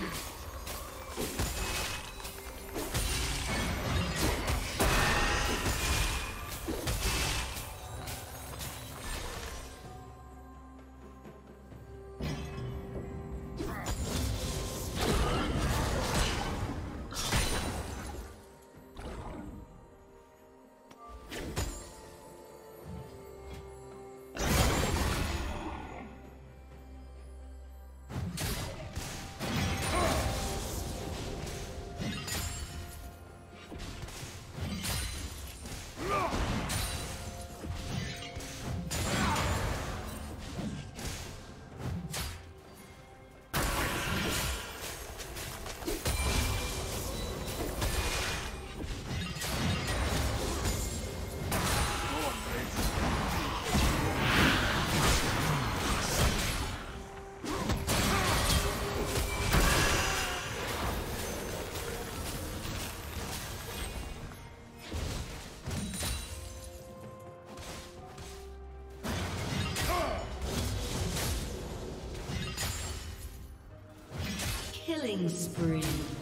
kill. Killing spree.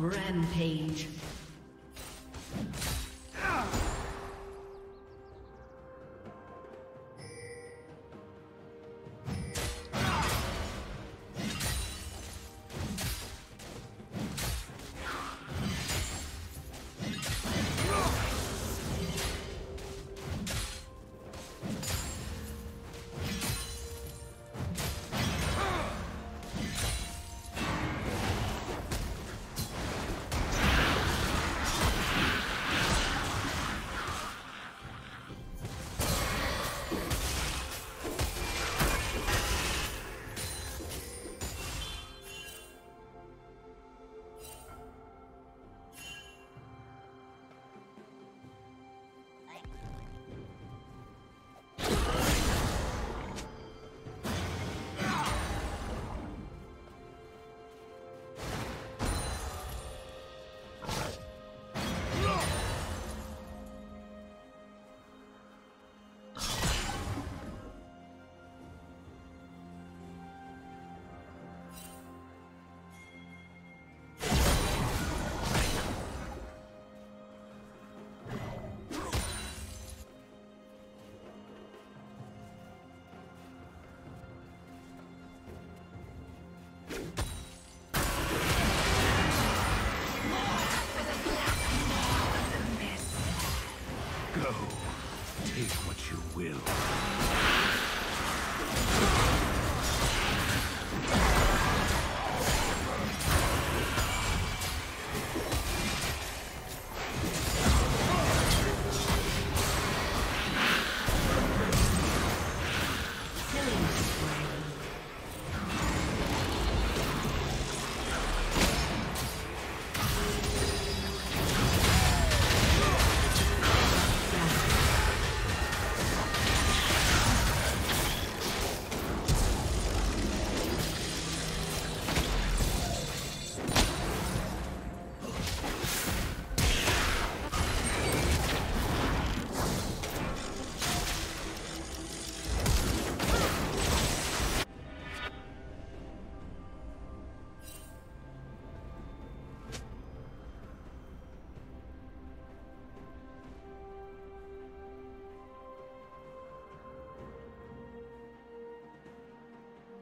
Rampage.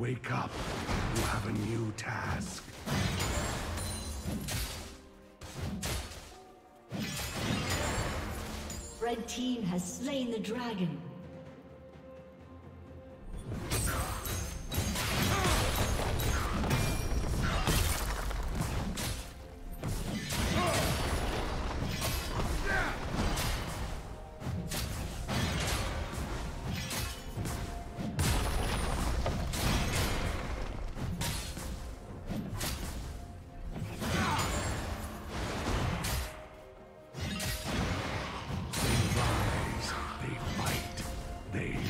Wake up. You have a new task. Red team has slain the dragon. They